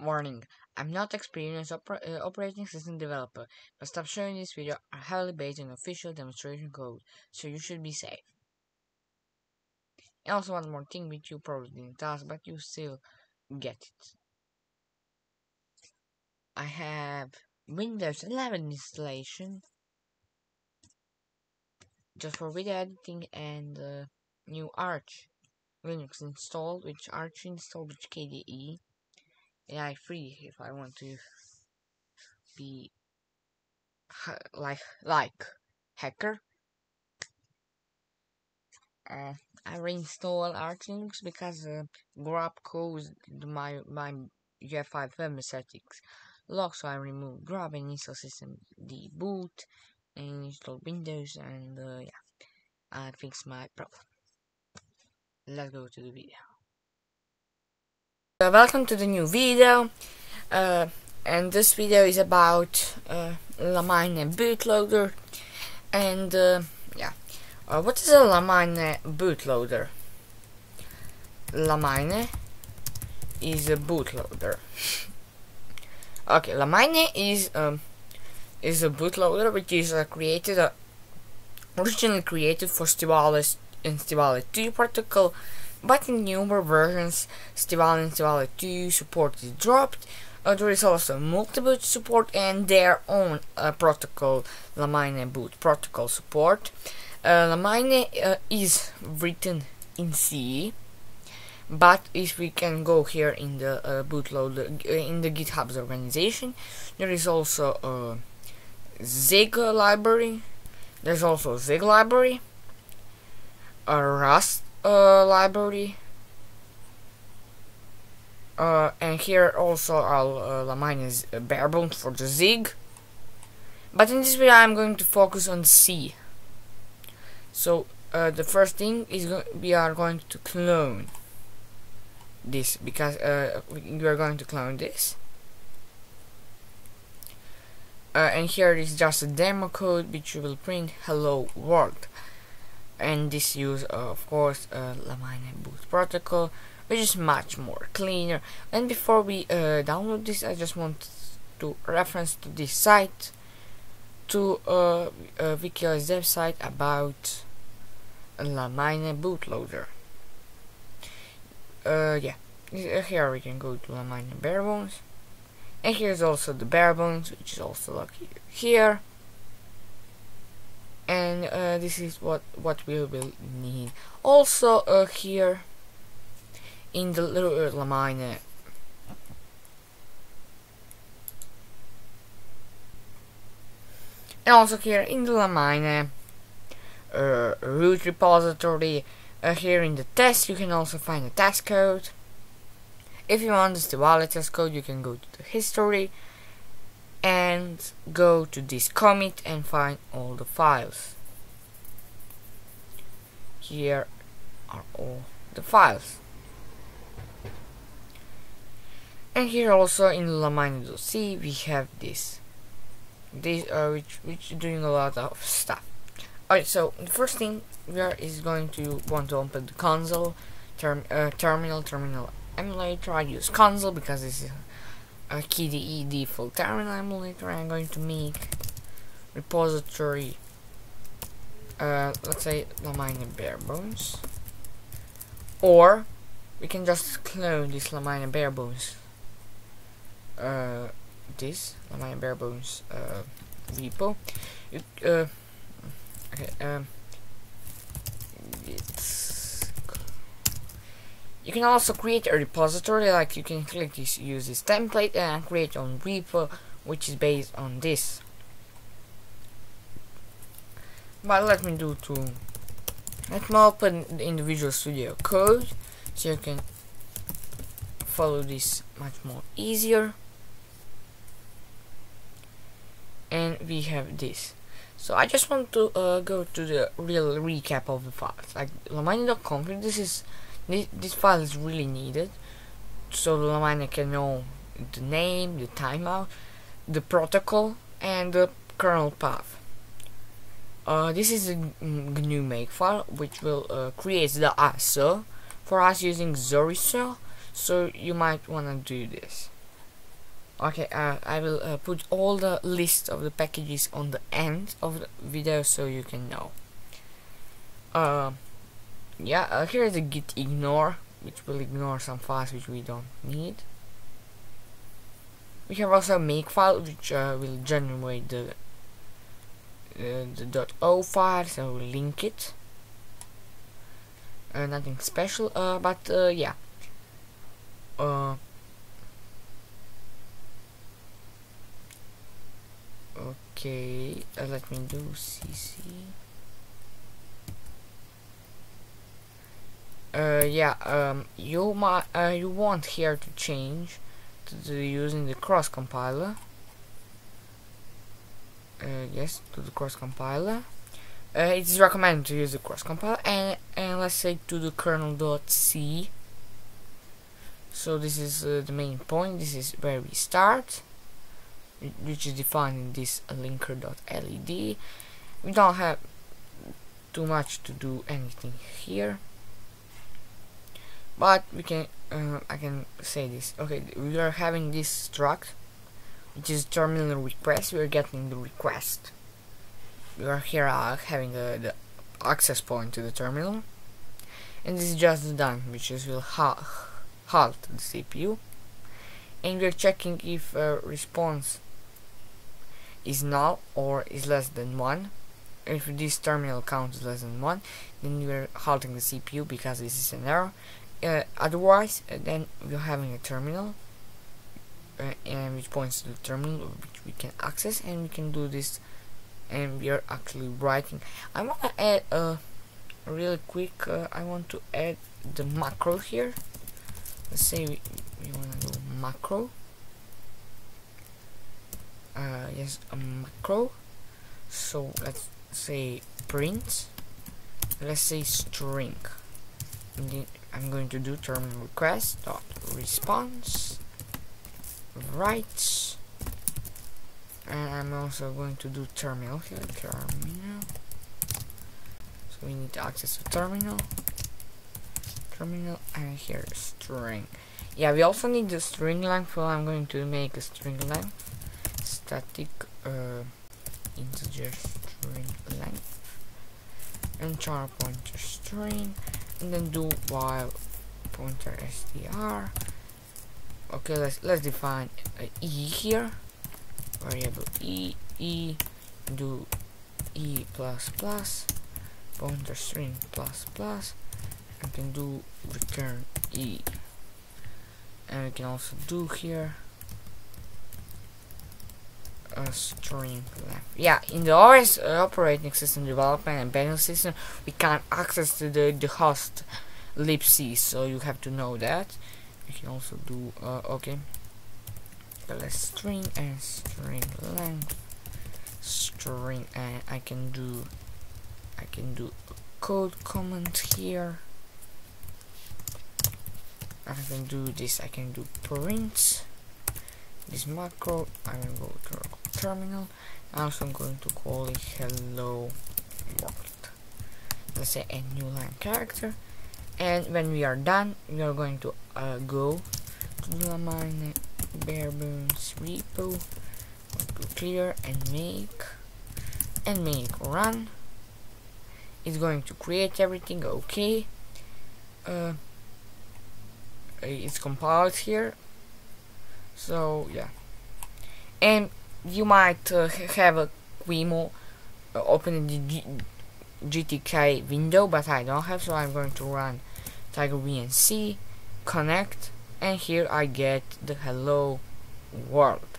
Warning, I'm not experienced oper uh, operating system developer, but stuff showing this video are heavily based on official demonstration code, so you should be safe. And also one more thing which you probably didn't ask, but you still get it. I have Windows 11 installation just for video editing and uh, new Arch Linux installed, which Arch installed with KDE AI free if I want to be like like hacker. Uh, I reinstall Arch Linux because uh, grub caused my my UEFI firmware settings lock, so I remove grub and install system deboot and install Windows and uh, yeah, I fix my problem. Let's go to the video. Welcome to the new video. Uh, and this video is about uh, Limine bootloader. And uh, yeah. Uh, what is a Limine bootloader? Limine is a bootloader. Okay Limine is um, is a bootloader which is uh, created uh, originally created for Stivale and Stivale 2 protocol but in newer versions, Stivale and Stivale 2 support is dropped. Uh, there is also multi-boot support and their own uh, protocol, Limine boot protocol support. Uh, Limine uh, is written in C, but if we can go here in the uh, bootloader, uh, in the GitHub's organization, there is also a Zig library. There's also Zig library, a Rust uh, library. Uh, and here also I'll uh, Limine is uh, for the Zig. But in this video I'm going to focus on C. So uh, the first thing is we are going to clone this because uh, we are going to clone this. Uh, and here is just a demo code which will print hello world and this use uh, of course uh, Limine boot protocol which is much more cleaner. And before we uh, download this I just want to reference to this site to uh, uh Wikileaks website about Limine bootloader. Uh, yeah here we can go to Limine barebones and here's also the barebones which is also like here and uh, this is what what we will need. Also uh, here in the little Limine and also here in the Limine uh, root repository uh, here in the test you can also find the test code. If you want the wallet test code you can go to the history and go to this commit and find all the files. Here are all the files. And here also in limine.c we have this. This uh, which which doing a lot of stuff. Alright so the first thing we are is going to want to open the console term uh, terminal terminal emulator. I use console because this is a KDE default terminal emulator I'm going to make repository uh, let's say the Limine bare bones. Or we can just clone this Limine barebones uh, this Limine barebones uh, repo. You, uh, okay um, it's you can also create a repository, like you can click this, use this template and create your own repo, which is based on this. But let me do to let me open the in Visual Studio Code so you can follow this much more easier. And we have this. So I just want to uh, go to the real recap of the files. Like Limine.config, this is this, this file is really needed so the miner can know the name, the timeout, the protocol, and the kernel path. Uh, this is a GNU make file which will uh, create the ISO for us using xorriso, so you might want to do this. okay uh, I will uh, put all the list of the packages on the end of the video so you can know uh, yeah uh, here is a git ignore which will ignore some files which we don't need. We have also a make file which uh, will generate the uh, the .o file so we'll link it. Uh, nothing special uh, but uh, yeah. Uh, okay let me do cc uh, yeah um, you might uh, you want here to change to the using the cross compiler. Uh, yes to the cross compiler. Uh, it is recommended to use the cross compiler and, and let's say to the kernel.c so this is uh, the main point. This is where we start which is defined in this linker.ld we don't have too much to do anything here but we can uh, I can say this. Okay we are having this struct which is terminal request. We are getting the request. We are here uh, having uh, the access point to the terminal. And this is just done which is will ha halt the CPU and we are checking if response is null or is less than 1 if this terminal count is less than 1 then we're halting the CPU because this is an error uh, otherwise uh, then we're having a terminal uh, and which points to the terminal which we can access and we can do this and we are actually writing. I want to add a really quick uh, I want to add the macro here. Let's say we, we want to do macro. Uh, yes a macro. So let's say print. Let's say string I'm going to do terminal request dot response writes and I'm also going to do terminal here terminal. So we need to access the terminal terminal and here string. Yeah we also need the string length so I'm going to make a string length static uh, integer string length and char pointer string and then do while pointer str okay let's let's define e here. Variable e e do e plus plus pointer string plus plus and can do return e. And we can also do here string length. Yeah, in the OS operating system development and embedded system, we can't access to the, the host libc, so you have to know that. You can also do, uh, okay, let's string and string length, string, and I can do, I can do code comment here. I can do this, I can do print this macro I will go to terminal also I'm going to call it hello world. Let's say a new line character. And when we are done we are going to uh, go to the mine bare bones repo to clear and make and make run. It's going to create everything okay. Uh, it's compiled here. So yeah. And you might uh, have a Qemu uh, open the G GTK window but I don't have so I'm going to run tiger VNC connect and here I get the hello world.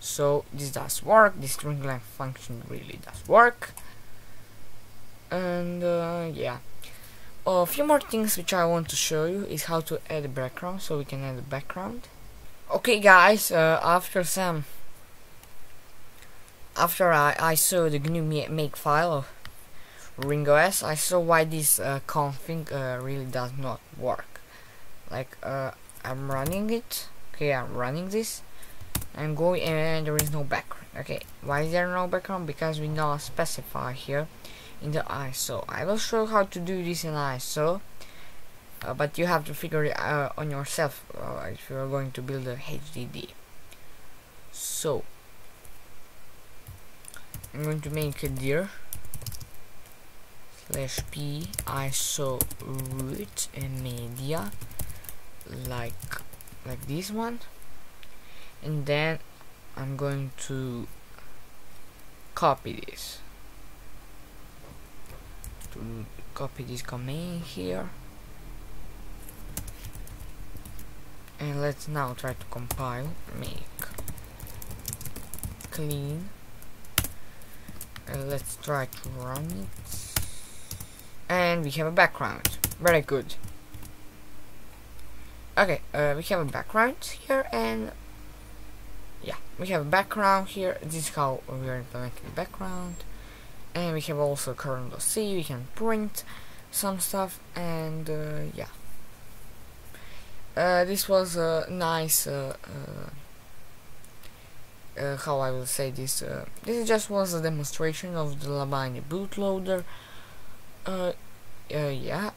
So this does work. This string length function really does work. And uh, yeah. A few more things which I want to show you is how to add a background so we can add a background. Okay guys uh, after some after I, I saw the GNU make file of RingOS I saw why this uh, config uh, really does not work. Like uh, I'm running it. Okay I'm running this. I'm going and there is no background. Okay why is there no background? Because we not specify here in the ISO I will show how to do this in ISO uh, but you have to figure it out on yourself uh, if you are going to build a HDD so I'm going to make a dir slash p iso root and media like like this one. And then I'm going to copy this. To copy this command here. And let's now try to compile make clean let's try to run it. And we have a background. Very good. Okay uh, we have a background here and yeah we have a background here. This is how we are implementing the background. And we have also kernel.c we can print some stuff and uh, yeah. Uh, this was a nice uh, uh, uh, how I will say this this just was a demonstration of the Limine bootloader. Yeah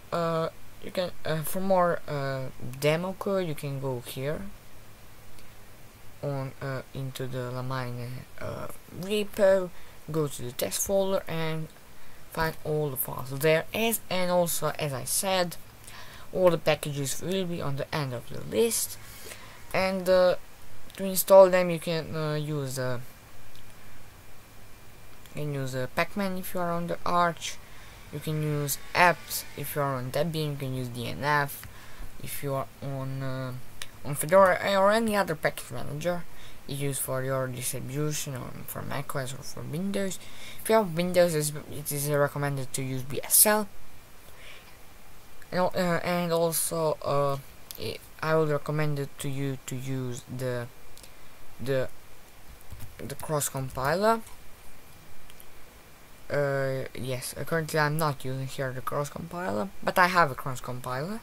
you can for more demo code you can go here on into the Limine repo go to the test folder and find all the files. There as and also as I said all the packages will be on the end of the list. And uh, to install them you can uh, use you can use uh, Pacman if you are on the Arch you can use apt if you are on Debian you can use DNF if you are on uh, on Fedora or any other package manager used for your distribution or for macOS or for Windows. If you have Windows, it is recommended to use WSL. And, uh, and also, uh, I would recommend it to you to use the the the cross compiler. Uh, yes, currently I'm not using here the cross compiler, but I have a cross compiler.